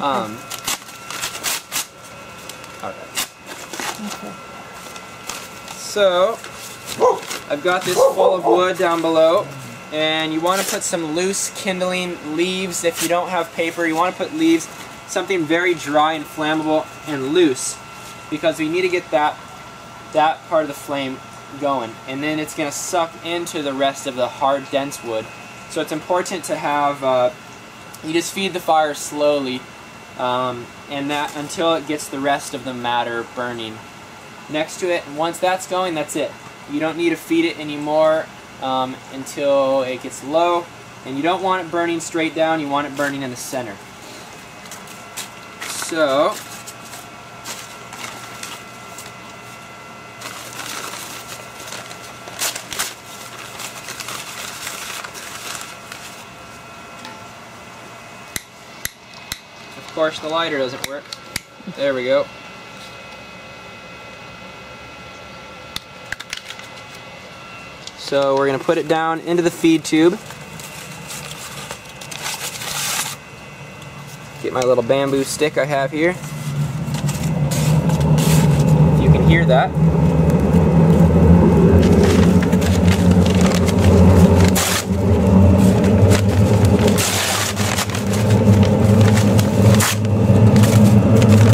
Um, alright. Okay. So, I've got this full of wood down below, and you want to put some loose kindling leaves. If you don't have paper, you want to put leaves, something very dry and flammable and loose, because we need to get that that part of the flame going, and then it's going to suck into the rest of the hard, dense wood. So it's important to have. Uh, you just feed the fire slowly, um, and that until it gets the rest of the matter burning next to it. And once that's going, that's it. You don't need to feed it anymore um, until it gets low. And you don't want it burning straight down, you want it burning in the center. So, course the lighter doesn't work. There we go. So we're going to put it down into the feed tube. Get my little bamboo stick I have here. If you can hear that.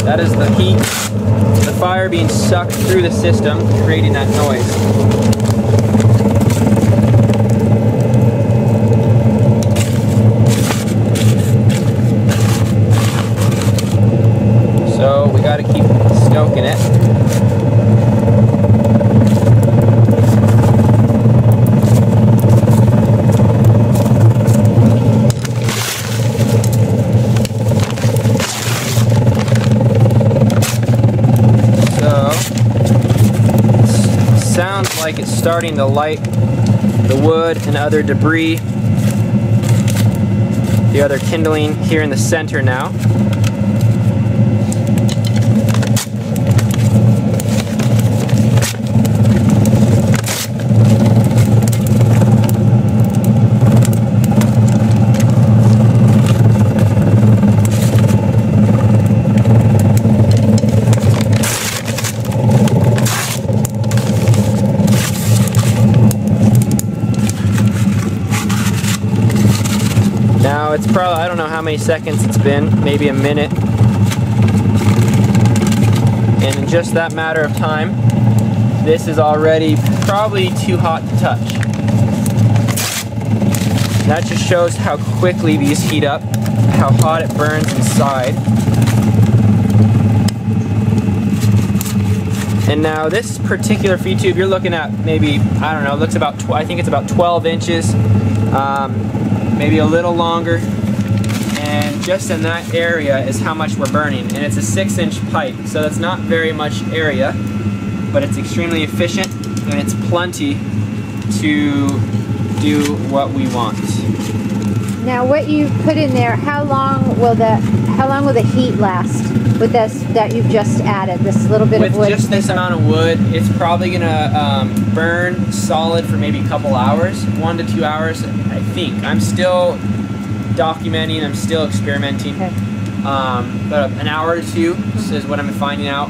That is the heat, the fire being sucked through the system, creating that noise. So we got to keep stoking it. So s- sounds like it's starting to light the wood and other debris, the other kindling here in the center now. Now it's probably, I don't know how many seconds it's been, maybe a minute. And in just that matter of time, this is already probably too hot to touch. That just shows how quickly these heat up, how hot it burns inside. And now this particular feed tube, you're looking at maybe, I don't know, looks about, I think it's about 12 inches. Um, maybe a little longer. And just in that area is how much we're burning. And it's a six inch pipe, so that's not very much area, but it's extremely efficient and it's plenty to do what we want. Now, what you put in there, how long will the how long will the heat last with this that you've just added? This little bit With of wood. With just this amount of wood, it's probably gonna um, burn solid for maybe a couple hours, one to two hours, I think. I'm still documenting, I'm still experimenting. Okay. Um, but an hour or 2 is what I'm finding out.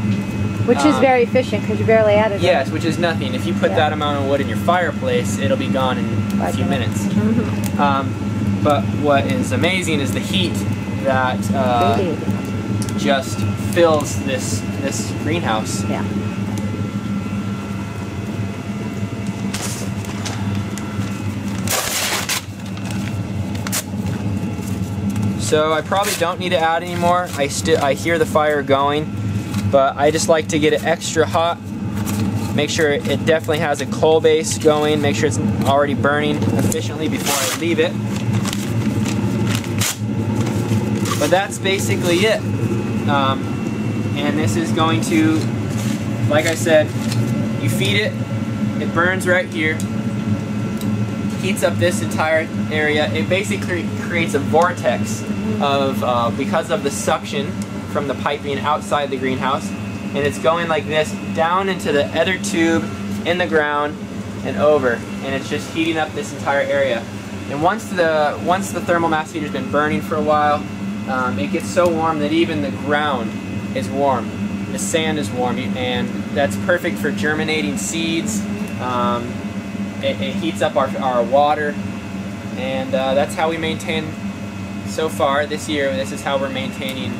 Which is um, very efficient because you barely added Yes, which is nothing. If you put Yeah. that amount of wood in your fireplace, it'll be gone in a few minutes. minutes. Mm-hmm. But what is amazing is the heat that uh, just fills this this greenhouse. Yeah. So I probably don't need to add any more. I still I hear the fire going, but I just like to get it extra hot. Make sure it definitely has a coal base going. Make sure it's already burning efficiently before I leave it. But that's basically it. Um, and this is going to, like I said, you feed it, it burns right here, heats up this entire area. It basically creates a vortex of, uh, because of the suction from the piping outside the greenhouse. And it's going like this down into the other tube in the ground and over. And it's just heating up this entire area. And once the, once the thermal mass heater's been burning for a while, um, it gets so warm that even the ground is warm. The sand is warm, and that's perfect for germinating seeds. Um, it, it, heats up our, our water, and uh, that's how we maintain so far this year. This is how we're maintaining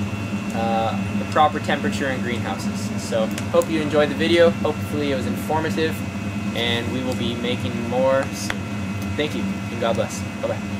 uh, proper temperature in greenhouses. So hope you enjoyed the video. Hopefully it was informative, and we will be making more soon. Thank you, and God bless. Bye-bye.